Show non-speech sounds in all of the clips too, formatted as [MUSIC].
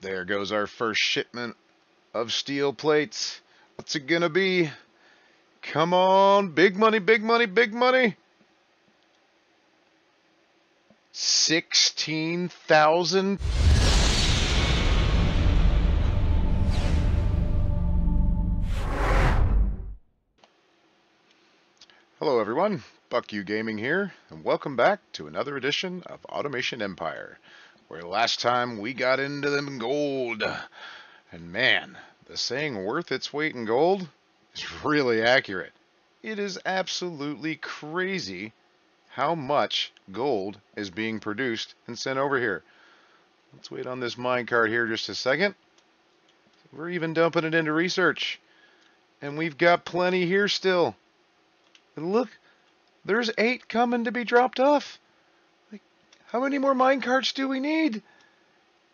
There goes our first shipment of steel plates. What's it gonna be? Come on, big money, big money, big money. 16,000 Hello everyone, Buck U Gaming here, and welcome back to another edition of Automation Empire, where last time we got into them gold. And man, the saying worth its weight in gold is really accurate. It is absolutely crazy how much gold is being produced and sent over here. Let's wait on this minecart here just a second. We're even dumping it into research. And we've got plenty here still. And look, there's eight coming to be dropped off. How many more minecarts do we need?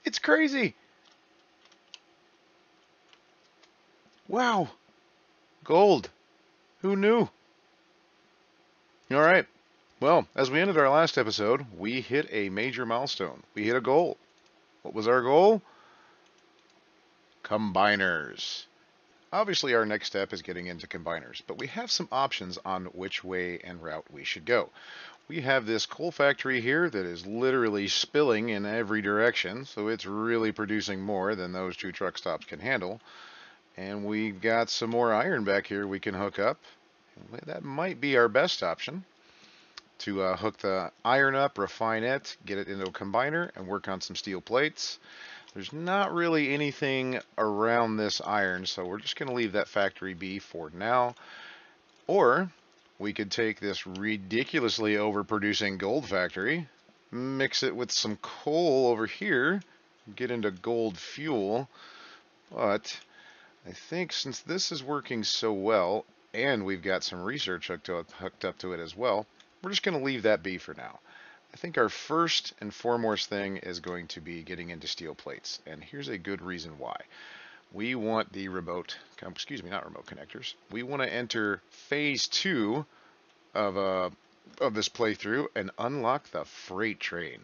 It's crazy. Wow. Gold. Who knew? All right. Well, as we ended our last episode, we hit a major milestone. We hit a goal. What was our goal? Combiners. Obviously, our next step is getting into combiners, but we have some options on which way and route we should go. We have this coal factory here that is literally spilling in every direction, so it's really producing more than those two truck stops can handle. And we've got some more iron back here we can hook up. That might be our best option to uh, hook the iron up, refine it, get it into a combiner, and work on some steel plates. There's not really anything around this iron, so we're just going to leave that factory be for now. Or we could take this ridiculously overproducing gold factory, mix it with some coal over here, get into gold fuel. But I think since this is working so well, and we've got some research hooked up, hooked up to it as well, we're just going to leave that be for now. I think our first and foremost thing is going to be getting into steel plates. And here's a good reason why. We want the remote, excuse me, not remote connectors. We want to enter phase two of, uh, of this playthrough and unlock the freight train.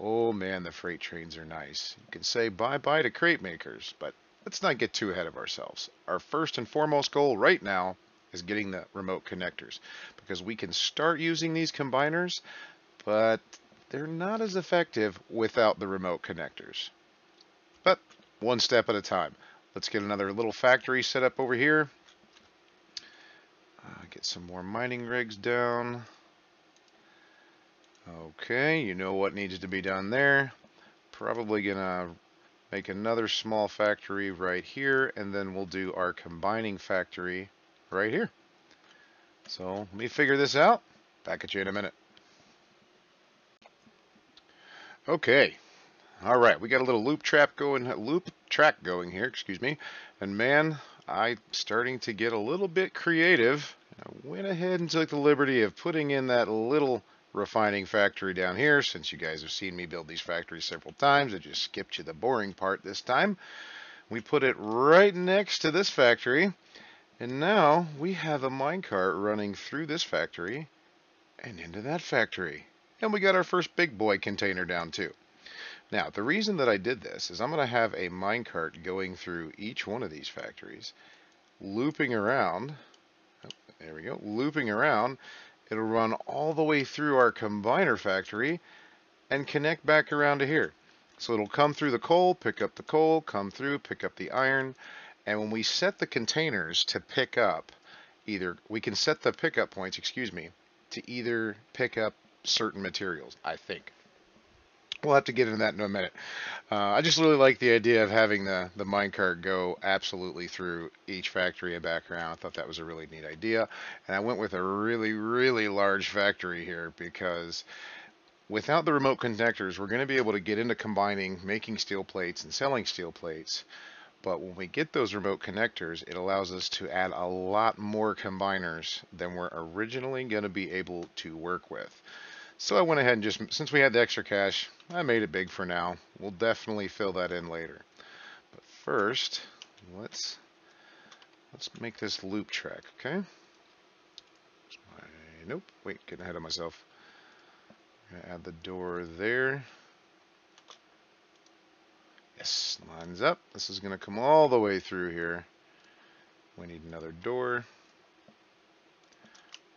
Oh man, the freight trains are nice. You can say bye-bye to crate makers, but let's not get too ahead of ourselves. Our first and foremost goal right now is getting the remote connectors because we can start using these combiners but they're not as effective without the remote connectors. But one step at a time. Let's get another little factory set up over here. Uh, get some more mining rigs down. Okay, you know what needs to be done there. Probably gonna make another small factory right here, and then we'll do our combining factory right here. So let me figure this out. Back at you in a minute. Okay. All right, we got a little loop trap going, loop track going here, excuse me. And man, I'm starting to get a little bit creative. I went ahead and took the liberty of putting in that little refining factory down here. Since you guys have seen me build these factories several times, I just skipped you the boring part this time. We put it right next to this factory. And now we have a minecart running through this factory and into that factory. And we got our first big boy container down too. Now, the reason that I did this is I'm going to have a minecart going through each one of these factories, looping around. Oh, there we go, looping around. It'll run all the way through our combiner factory and connect back around to here. So it'll come through the coal, pick up the coal, come through, pick up the iron. And when we set the containers to pick up, either we can set the pickup points, excuse me, to either pick up certain materials, I think. We'll have to get into that in a minute. Uh, I just really like the idea of having the, the minecart go absolutely through each factory and back around. I thought that was a really neat idea. And I went with a really, really large factory here because without the remote connectors, we're going to be able to get into combining, making steel plates and selling steel plates. But when we get those remote connectors, it allows us to add a lot more combiners than we're originally going to be able to work with. So I went ahead and just, since we had the extra cash, I made it big for now. We'll definitely fill that in later. But first, let's let's make this loop track, okay? nope, wait, getting ahead of myself. I'm gonna add the door there. Yes, lines up. This is to come all the way through here. We need another door.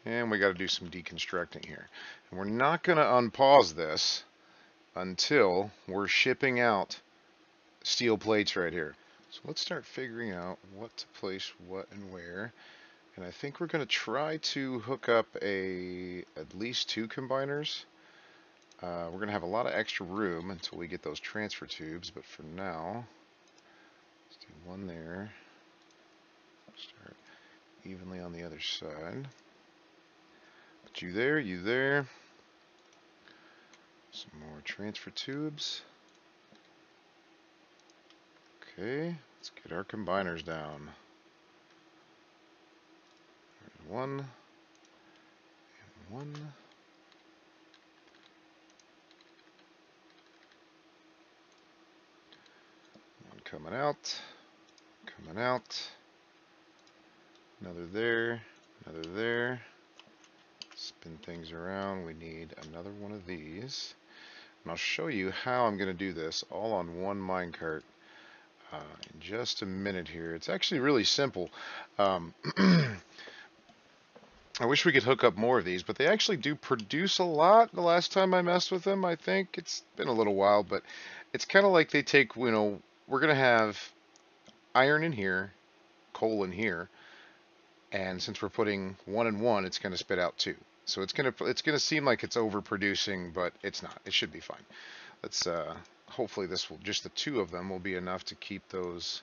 And we got to do some deconstructing here. And we're not going to unpause this until we're shipping out steel plates right here. So let's start figuring out what to place what and where. And I think we're going to try to hook up a at least two combiners. Uh, we're going to have a lot of extra room until we get those transfer tubes, but for now, let's do one there. Start evenly on the other side. Put you there, you there. Some more transfer tubes. Okay, let's get our combiners down. There's one, and one. One coming out, coming out. Another there, another there. Spin things around. We need another one of these. And I'll show you how I'm going to do this all on one minecart uh, in just a minute here. It's actually really simple. Um, [CLEARS THROAT] I wish we could hook up more of these, but they actually do produce a lot. The last time I messed with them, I think it's been a little while, but it's kind of like they take, you know, we're going to have iron in here, coal in here, and since we're putting one and one, it's going to spit out two. So it's gonna it's gonna seem like it's overproducing, but it's not. It should be fine. Let's uh, hopefully this will just the two of them will be enough to keep those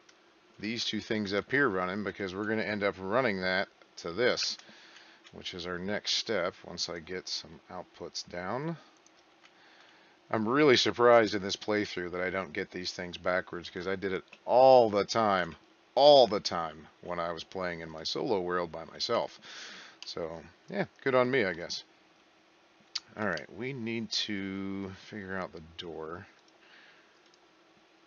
these two things up here running because we're gonna end up running that to this, which is our next step once I get some outputs down. I'm really surprised in this playthrough that I don't get these things backwards because I did it all the time, all the time when I was playing in my solo world by myself. So, yeah, good on me, I guess. Alright, we need to figure out the door.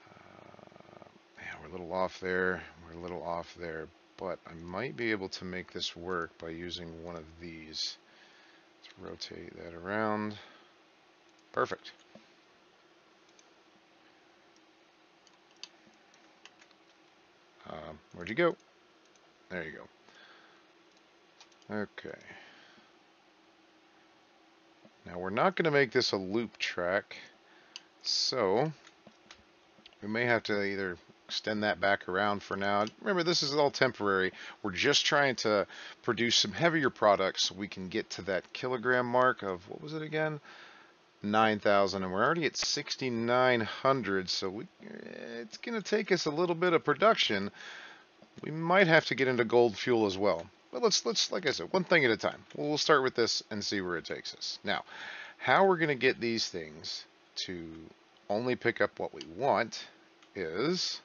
Uh, yeah, we're a little off there. We're a little off there. But I might be able to make this work by using one of these. Let's rotate that around. Perfect. Uh, where'd you go? There you go. Okay. Now we're not going to make this a loop track, so we may have to either extend that back around for now. Remember, this is all temporary. We're just trying to produce some heavier products so we can get to that kilogram mark of, what was it again? 9,000 and we're already at 6,900 so we, it's going to take us a little bit of production. We might have to get into gold fuel as well. But let's, let's, like I said, one thing at a time. We'll start with this and see where it takes us. Now, how we're going to get these things to only pick up what we want is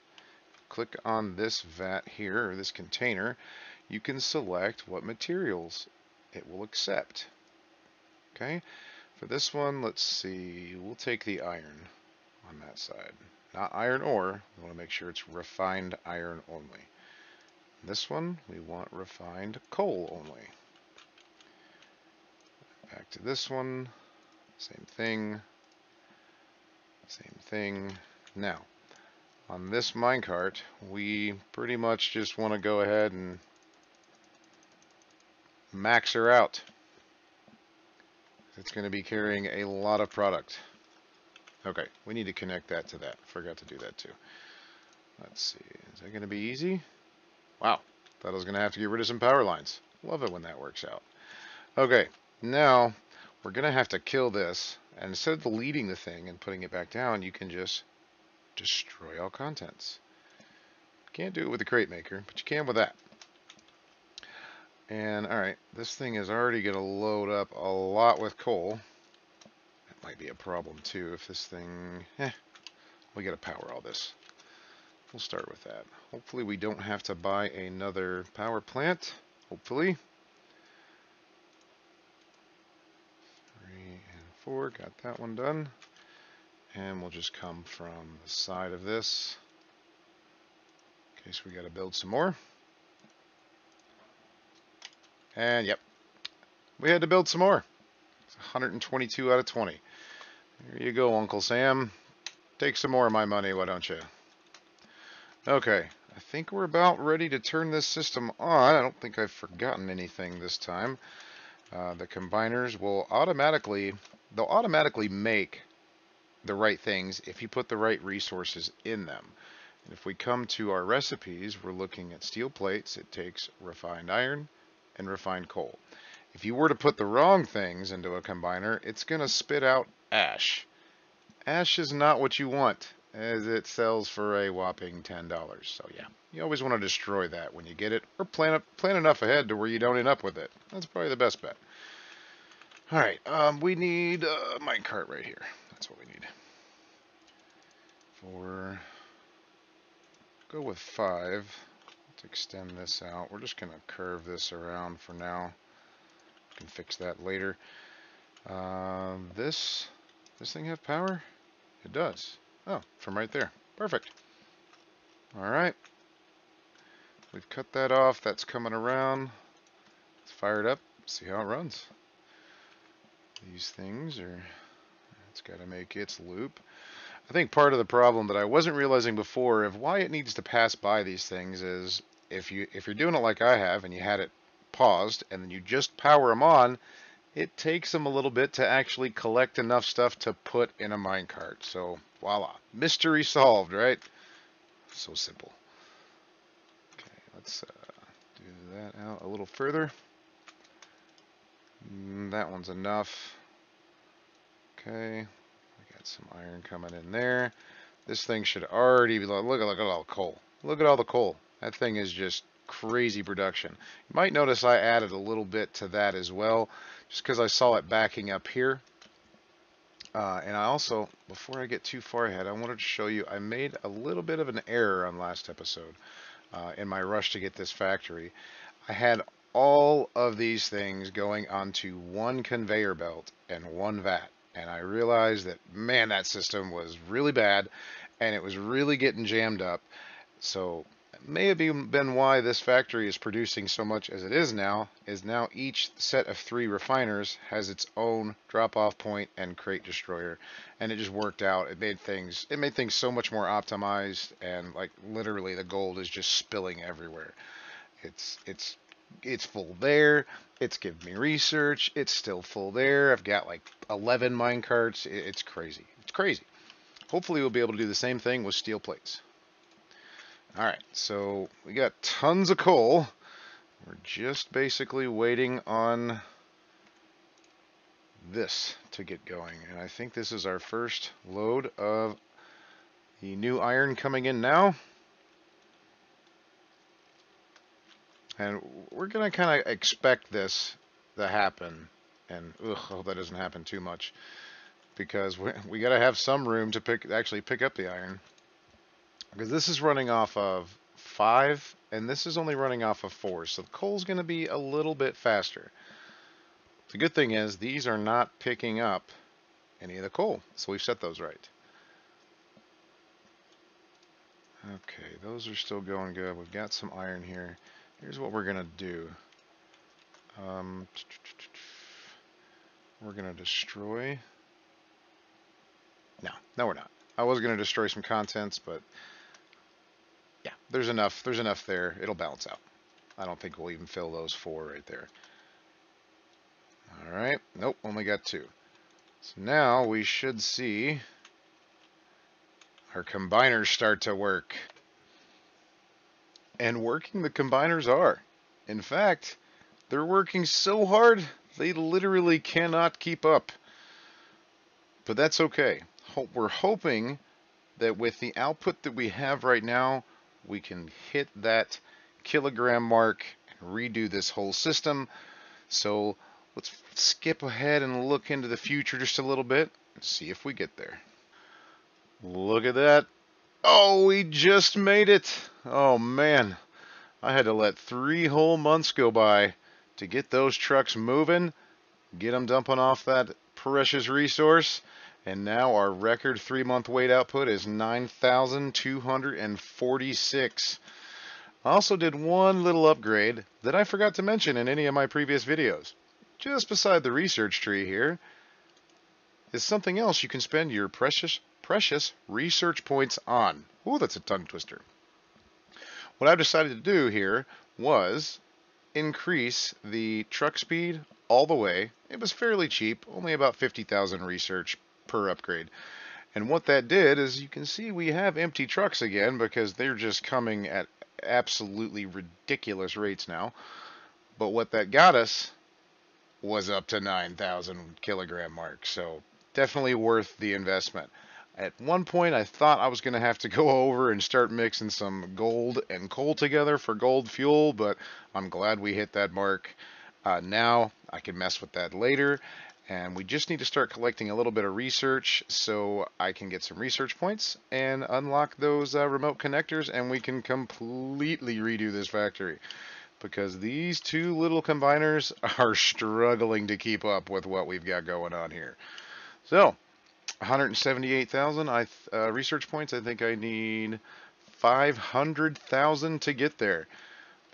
click on this vat here, or this container, you can select what materials it will accept. Okay, for this one, let's see, we'll take the iron on that side. Not iron ore, we want to make sure it's refined iron only. This one, we want refined coal only. Back to this one, same thing, same thing. Now, on this minecart, we pretty much just want to go ahead and max her out. It's going to be carrying a lot of product. Okay, we need to connect that to that. Forgot to do that too. Let's see, is that going to be easy? Wow, thought I was going to have to get rid of some power lines. Love it when that works out. Okay, now we're going to have to kill this. And instead of deleting the thing and putting it back down, you can just destroy all contents. Can't do it with the crate maker, but you can with that. And alright, this thing is already going to load up a lot with coal. That might be a problem too if this thing... Eh, we got to power all this. We'll start with that. Hopefully we don't have to buy another power plant. Hopefully. Three and four, got that one done. And we'll just come from the side of this. In case we got to build some more. And yep, we had to build some more. It's 122 out of 20. Here you go, Uncle Sam. Take some more of my money, why don't you? Okay, I think we're about ready to turn this system on. I don't think I've forgotten anything this time. Uh, the combiners will automatically, they'll automatically make the right things if you put the right resources in them. And if we come to our recipes, we're looking at steel plates. It takes refined iron and refined coal. If you were to put the wrong things into a combiner, it's going to spit out ash. Ash is not what you want as it sells for a whopping $10. So yeah, you always want to destroy that when you get it or plan, plan enough ahead to where you don't end up with it. That's probably the best bet. All right, um, we need a minecart right here. That's what we need. For, go with five. Let's extend this out. We're just going to curve this around for now. We can fix that later. Uh, this, this thing have power? It does. Oh, from right there. Perfect. All right. We've cut that off. That's coming around. Let's fire it up. See how it runs. These things are, it's got to make its loop. I think part of the problem that I wasn't realizing before of why it needs to pass by these things is if you if you're doing it like I have and you had it paused and then you just power them on, it takes them a little bit to actually collect enough stuff to put in a minecart. So voila, mystery solved, right? So simple. Okay, let's uh, do that out a little further. Mm, that one's enough. Okay, we got some iron coming in there. This thing should already be, look, look, look at all the coal. Look at all the coal. That thing is just crazy production. You might notice I added a little bit to that as well, just because I saw it backing up here. Uh, and I also, before I get too far ahead, I wanted to show you, I made a little bit of an error on last episode uh, in my rush to get this factory. I had all of these things going onto one conveyor belt and one vat. And I realized that, man, that system was really bad and it was really getting jammed up. So may have been why this factory is producing so much as it is now, is now each set of three refiners has its own drop-off point and crate destroyer. And it just worked out. It made things it made things so much more optimized and like literally the gold is just spilling everywhere. It's it's it's full there. It's giving me research. It's still full there. I've got like 11 mine carts. It's crazy. It's crazy. Hopefully we'll be able to do the same thing with steel plates. Alright, so we got tons of coal. We're just basically waiting on this to get going. And I think this is our first load of the new iron coming in now. And we're going to kind of expect this to happen. And ugh, hope that doesn't happen too much. Because we, we got to have some room to pick actually pick up the iron. Because this is running off of 5, and this is only running off of 4, so the coal's going to be a little bit faster. The good thing is these are not picking up any of the coal, so we've set those right. Okay, those are still going good. We've got some iron here. Here's what we're going to do. Um, we're going to destroy... No, no we're not. I was going to destroy some contents, but there's enough. There's enough there. It'll balance out. I don't think we'll even fill those four right there. All right. Nope, only got two. So now we should see our combiners start to work. And working the combiners are. In fact, they're working so hard, they literally cannot keep up. But that's okay. Hope we're hoping that with the output that we have right now, we can hit that kilogram mark and redo this whole system. So let's skip ahead and look into the future just a little bit and see if we get there. Look at that. Oh, we just made it. Oh man, I had to let three whole months go by to get those trucks moving, get them dumping off that precious resource, and now our record three month weight output is 9,246. I also did one little upgrade that I forgot to mention in any of my previous videos. Just beside the research tree here is something else you can spend your precious, precious research points on. Ooh, that's a tongue twister. What I've decided to do here was increase the truck speed all the way. It was fairly cheap, only about 50,000 research per upgrade. And what that did is you can see we have empty trucks again because they're just coming at absolutely ridiculous rates now. But what that got us was up to 9,000 kilogram mark. So definitely worth the investment. At one point, I thought I was going to have to go [LAUGHS] over and start mixing some gold and coal together for gold fuel, but I'm glad we hit that mark. Uh, now I can mess with that later, and we just need to start collecting a little bit of research so I can get some research points and unlock those uh, remote connectors, and we can completely redo this factory because these two little combiners [LAUGHS] are struggling to keep up with what we've got going on here. So, 178,000 I uh, research points. I think I need 500,000 to get there.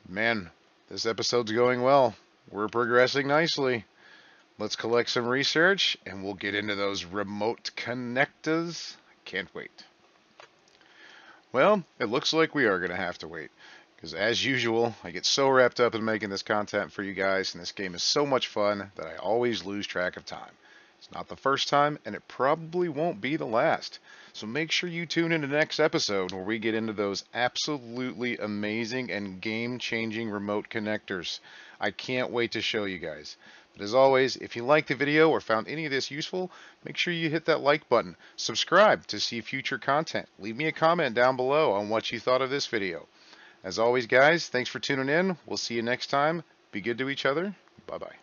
Man, this episode's going well. We're progressing nicely. Let's collect some research and we'll get into those remote connectors. Can't wait. Well, it looks like we are going to have to wait. Because as usual, I get so wrapped up in making this content for you guys, and this game is so much fun that I always lose track of time. It's not the first time, and it probably won't be the last. So make sure you tune in to the next episode where we get into those absolutely amazing and game-changing remote connectors. I can't wait to show you guys. But as always, if you liked the video or found any of this useful, make sure you hit that like button. Subscribe to see future content. Leave me a comment down below on what you thought of this video. As always, guys, thanks for tuning in. We'll see you next time. Be good to each other. Bye-bye.